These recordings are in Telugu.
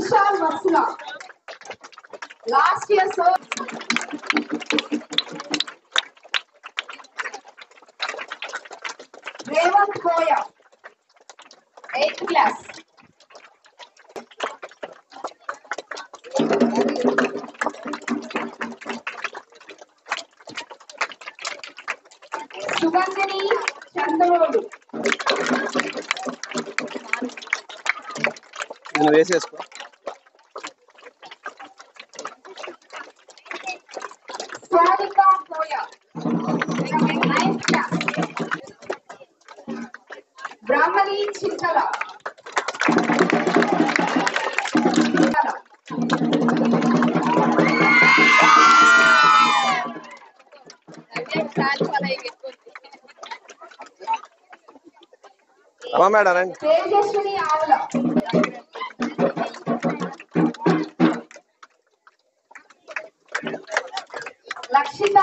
Vasula. Last year, so Revant Koya, eighth class. Sugandhini Chandravodu. నేను వేసేసుకో Chintala. అమ్మా madam Tejaswini Avula Lakshita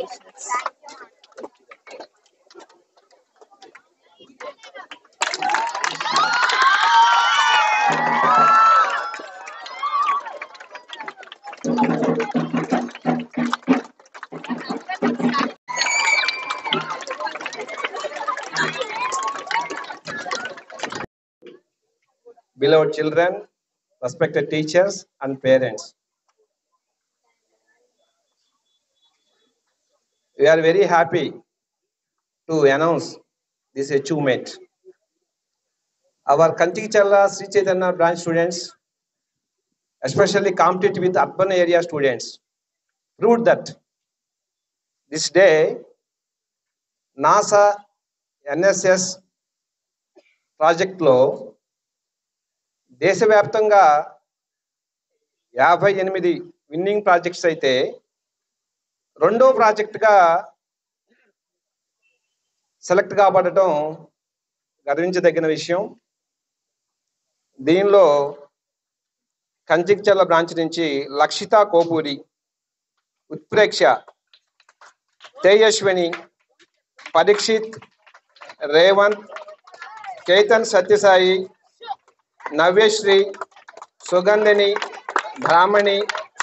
applications. Beloved children, respected teachers and parents, We are very happy to announce this achievement. Our Kantikichala Sri Chaitanya branch students, especially competed with urban area students, proved that this day NASA NSS ప్రాజెక్ట్లో దేశవ్యాప్తంగా యాభై ఎనిమిది విన్నింగ్ ప్రాజెక్ట్స్ అయితే రెండో ప్రాజెక్టుగా సెలెక్ట్ కాబడటం గర్వించదగిన విషయం. దీనిలో కంచిక్చర్ల బ్రాంచ్ నుంచి లక్షిత కోపూరి ఉత్ప్రేక్ష తేజస్విని పరీక్షిత్ రేవంత్ చైతన్ సత్యసాయి నవ్యశ్రీ సుగంధిని బ్రాహ్మణి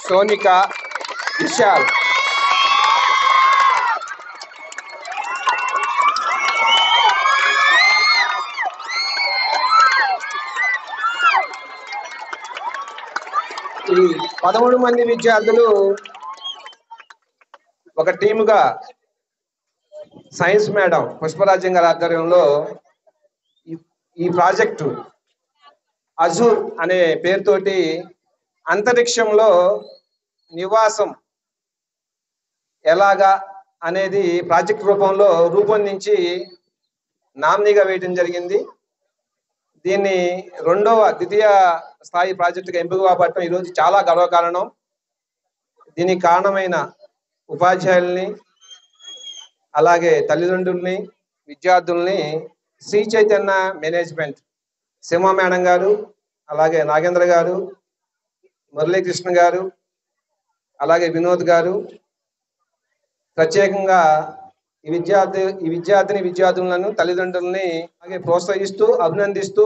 సోనిక విశాల్. ఈ పదమూడు మంది విద్యార్థులు ఒక టీముగా సైన్స్ మేడం పుష్పరాజ్యం గారి ఆధ్వర్యంలో ఈ- ఈ ప్రాజెక్టు అజూర్ అనే పేరుతోటి అంతరిక్షంలో నివాసం ఎలాగా అనేది ప్రాజెక్ట్ రూపంలో రూపొందించి నామినీగా వేయడం జరిగింది. దీన్ని రెండవ ద్వితీయ స్థాయి ప్రాజెక్టుగా ఎంపిక కాబట్టడం ఈరోజు చాలా గర్వకారణం. దీనికి కారణమైన ఉపాధ్యాయుల్ని అలాగే తల్లిదండ్రుల్ని విద్యార్థుల్ని శ్రీ చైతన్య మేనేజ్మెంట్ సింహ మేడం గారు అలాగే నాగేంద్ర గారు మురళీకృష్ణ గారు అలాగే వినోద్ గారు ప్రత్యేకంగా ఈ విద్యార్థి ఈ విద్యార్థిని విద్యార్థులను తల్లిదండ్రులని అలాగే ప్రోత్సహిస్తూ అభినందిస్తూ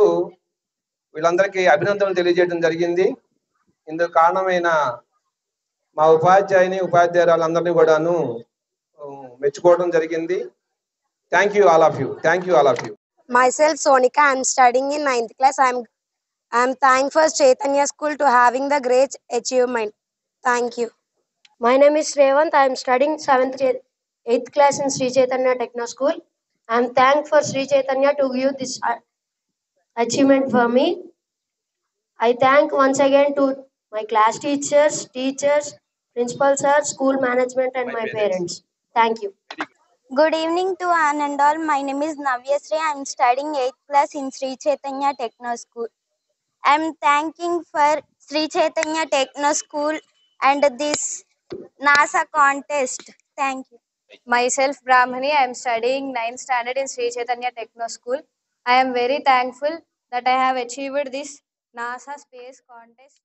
వీళ్ళందరికీ అభినందనలు తెలియజేయడం జరిగింది. ఇందుకు కారణమైన మా ఉపాధ్యాయుని ఉపాధ్యాయురాలందరినీ కూడాను మెచ్చుకోవడం జరిగింది. Thank you all of you thank you all of you myself Sonika I'm studying in ninth class I'm I'm thank for Chaitanya school to having the great achievement thank you my name is Revanth I'm studying seventh 8th class in Sri Chaitanya Techno School. I am thankful for Sri Chaitanya to give this uh, achievement for me. I thank once again to my class teachers, teachers, principal sir, school management and my, my parents. parents. Thank you. Good evening to Ann and all. My name is Navya Sri. I am studying 8th class in Sri Chaitanya Techno School. I am thanking for Sri Chaitanya Techno School and this NASA contest. Thank you. Myself Brahmani, I am studying 9th standard in Sri Chaitanya Techno School. I am very thankful that I have achieved this NASA space contest